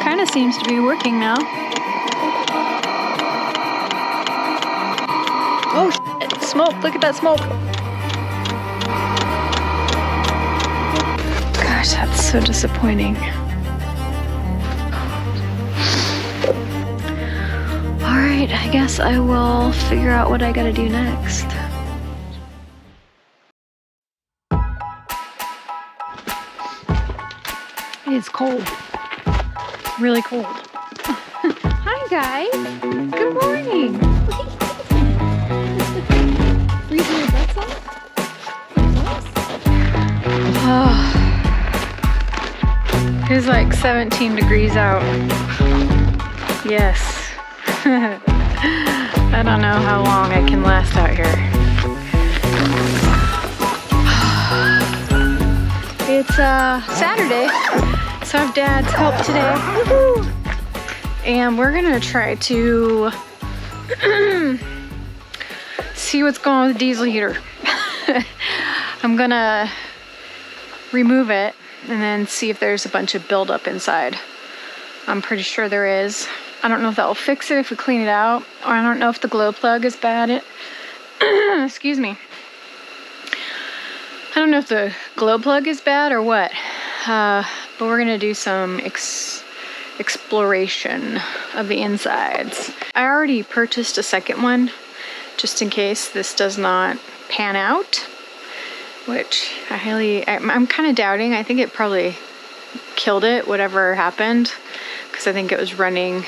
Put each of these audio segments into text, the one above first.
Kind of seems to be working now. Oh, shit. smoke! Look at that smoke! Gosh, that's so disappointing. Alright, I guess I will figure out what I gotta do next. It's cold. Really cold. Hi, guys. Good morning. Your off? It's like 17 degrees out. Yes. I don't know how long I can last out here. It's uh, Saturday, so I have Dad's help today. And we're gonna try to see what's going on with the diesel heater. I'm gonna remove it and then see if there's a bunch of buildup inside. I'm pretty sure there is. I don't know if that will fix it if we clean it out, or I don't know if the glow plug is bad. It, excuse me. I don't know if the glow plug is bad or what, uh, but we're gonna do some ex exploration of the insides. I already purchased a second one just in case this does not pan out, which I highly, I'm, I'm kind of doubting. I think it probably killed it, whatever happened, because I think it was running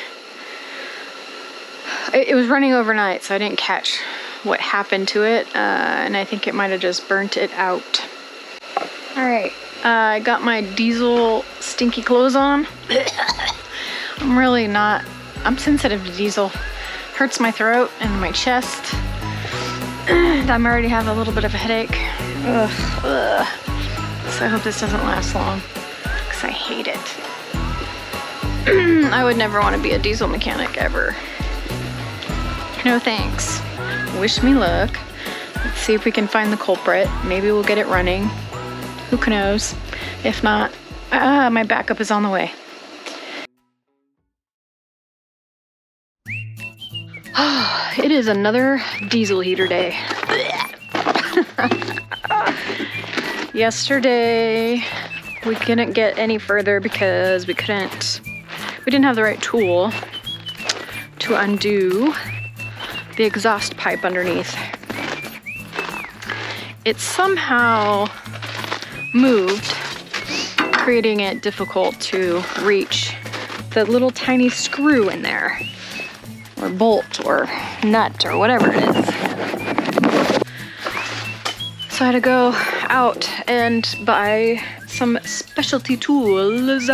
it, was running overnight, so I didn't catch what happened to it, uh, and I think it might have just burnt it out. All right, I got my diesel stinky clothes on. I'm really not, I'm sensitive to diesel. Hurts my throat and my chest. I'm already have a little bit of a headache. Ugh, ugh. So I hope this doesn't last long, because I hate it. I would never want to be a diesel mechanic ever. No thanks. Wish me luck. Let's see if we can find the culprit. Maybe we'll get it running. Who knows? If not, ah, my backup is on the way. it is another diesel heater day. Yesterday, we couldn't get any further because we couldn't, we didn't have the right tool to undo the exhaust pipe underneath. It somehow moved, creating it difficult to reach the little tiny screw in there, or bolt, or nut, or whatever it is. So I had to go out and buy some specialty tools.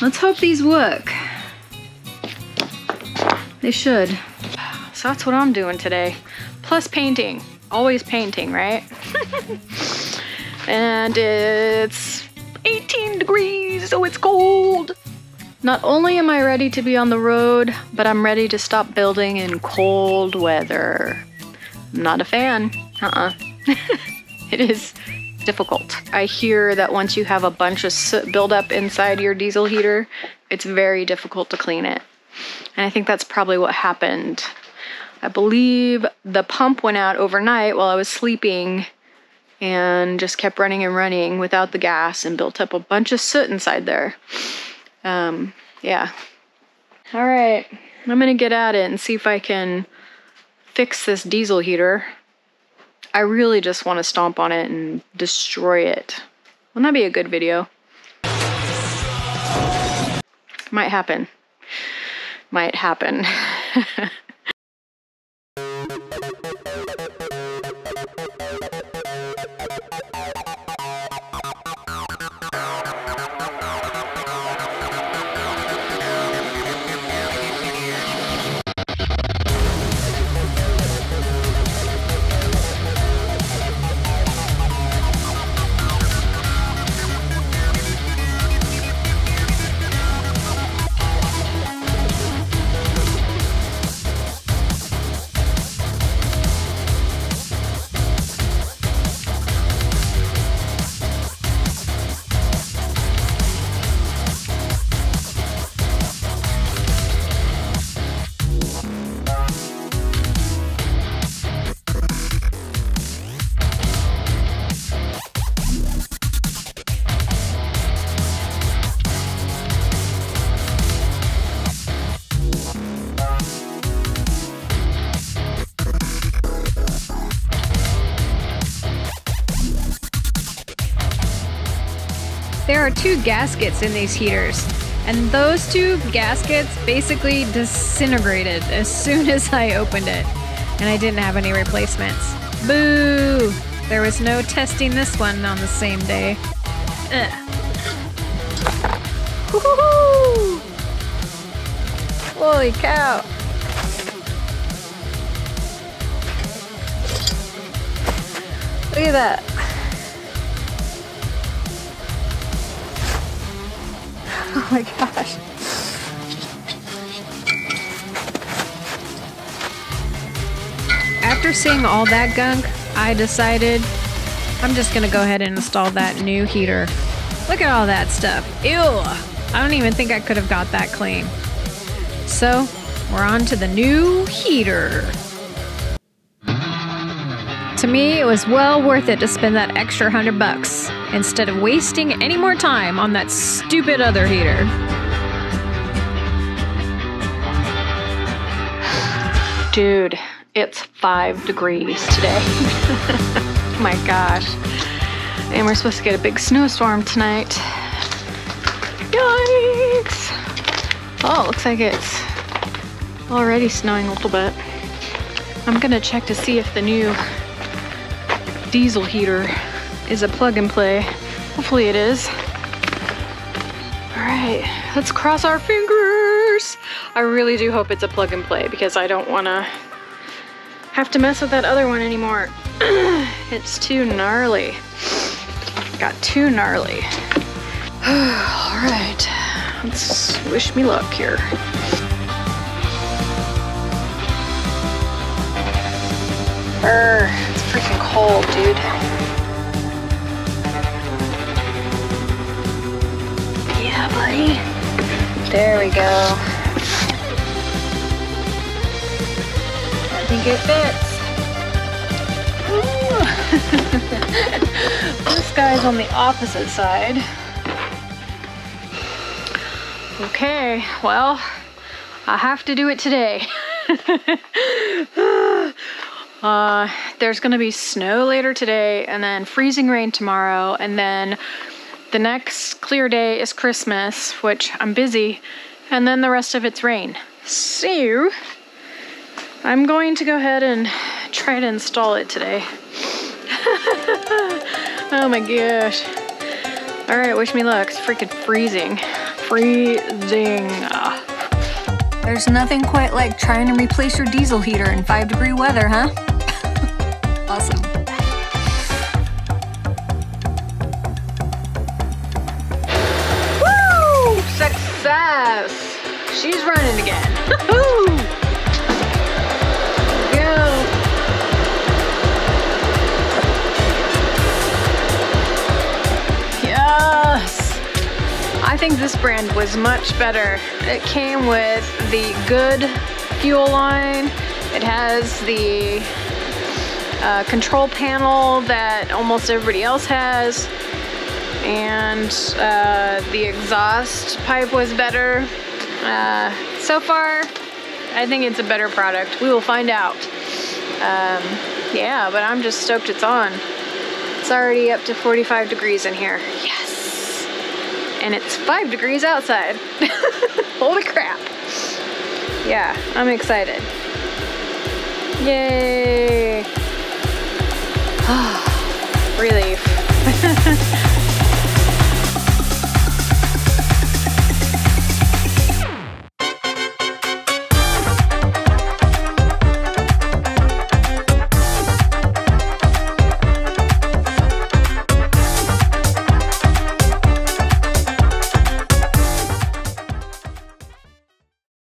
Let's hope these work. They should. So that's what I'm doing today. Plus painting. Always painting, right? and it's 18 degrees, so it's cold. Not only am I ready to be on the road, but I'm ready to stop building in cold weather. I'm not a fan. Uh-uh. it is difficult. I hear that once you have a bunch of soot buildup inside your diesel heater, it's very difficult to clean it. And I think that's probably what happened. I believe the pump went out overnight while I was sleeping and just kept running and running without the gas and built up a bunch of soot inside there. Um, yeah. All right, I'm gonna get at it and see if I can fix this diesel heater. I really just want to stomp on it and destroy it. Wouldn't that be a good video? Might happen might happen. There are two gaskets in these heaters, and those two gaskets basically disintegrated as soon as I opened it, and I didn't have any replacements. Boo! There was no testing this one on the same day. Holy cow! Look at that. My gosh. After seeing all that gunk, I decided I'm just gonna go ahead and install that new heater. Look at all that stuff. Ew! I don't even think I could have got that clean. So, we're on to the new heater. To me, it was well worth it to spend that extra hundred bucks instead of wasting any more time on that stupid other heater. Dude, it's five degrees today. My gosh. And we're supposed to get a big snowstorm tonight. Yikes! Oh, looks like it's already snowing a little bit. I'm gonna check to see if the new diesel heater is a plug and play. Hopefully it is. All right, let's cross our fingers. I really do hope it's a plug and play because I don't wanna have to mess with that other one anymore. it's too gnarly. Got too gnarly. All right, let's wish me luck here. It's freaking cold, dude. Yeah, buddy. There we go. I think it fits. this guy's on the opposite side. Okay, well, I have to do it today. uh, there's gonna be snow later today, and then freezing rain tomorrow, and then the next clear day is Christmas, which I'm busy, and then the rest of it's rain. So, I'm going to go ahead and try to install it today. oh my gosh. All right, wish me luck. It's freaking freezing. Freezing. Ah. There's nothing quite like trying to replace your diesel heater in five degree weather, huh? Awesome. Woo! Success! She's running again. Go. Yes! I think this brand was much better. It came with the good fuel line. It has the control panel that almost everybody else has. And uh, the exhaust pipe was better. Uh, so far, I think it's a better product. We will find out. Um, yeah, but I'm just stoked it's on. It's already up to 45 degrees in here. Yes! And it's 5 degrees outside. Holy crap. Yeah, I'm excited. Yay! Relief.